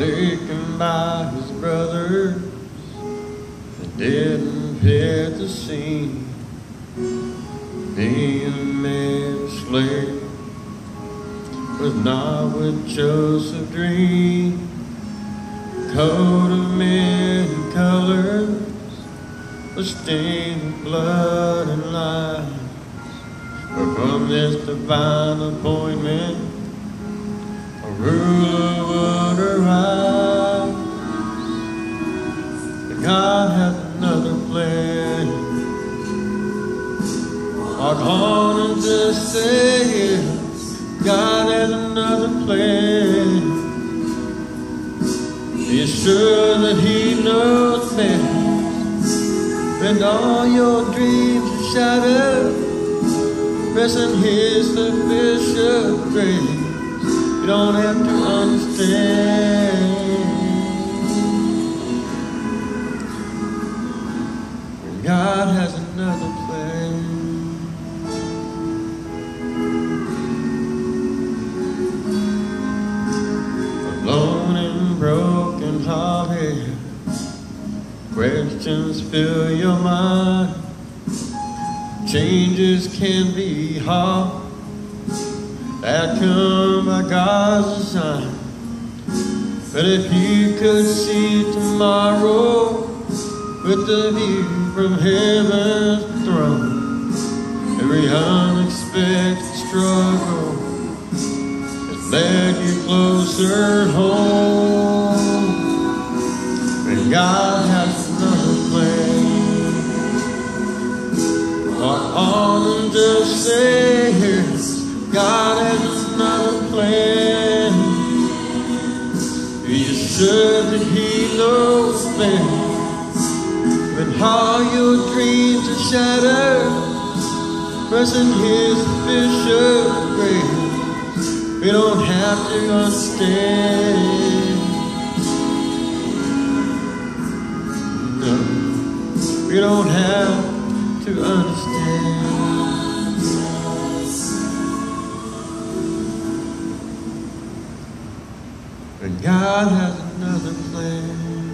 forsaken by his brothers and didn't hit the scene. Being made a slave was not what Joseph dreamed. Coat of many colors was stained with blood and lies. But from this divine appointment, a ruler in His sufficient grace. You don't have to understand. God has another plan. Alone and broken hearted, questions fill your mind. Changes can be hard, that come by God's design. But if you could see tomorrow with the view from heaven's throne, every unexpected struggle has led you closer home. And God has another plan. Walk on and just say. God has another plan. Be assured that He knows best. When all your dreams are shattered, rest in His sufficient grace. We don't have to understand. No, we don't have to understand. And God has another plan.